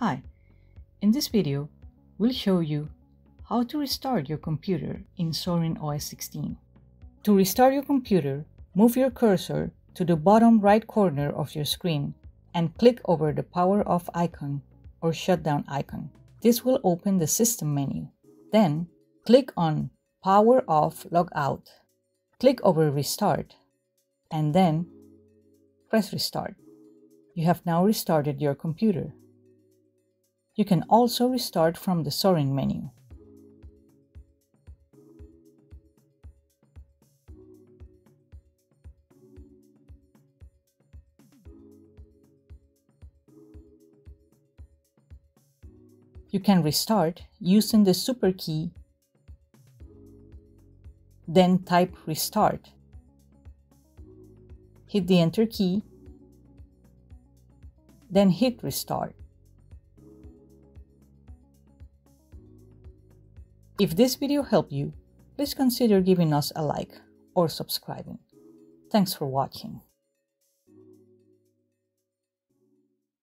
Hi, in this video, we'll show you how to restart your computer in Zorin OS 16. To restart your computer, move your cursor to the bottom right corner of your screen and click over the power off icon or shutdown icon. This will open the system menu. Then, click on power off logout. Click over restart and then press restart. You have now restarted your computer. You can also restart from the Zorin menu. You can restart using the super key, then type restart. Hit the enter key, then hit restart. If this video helped you, please consider giving us a like or subscribing. Thanks for watching.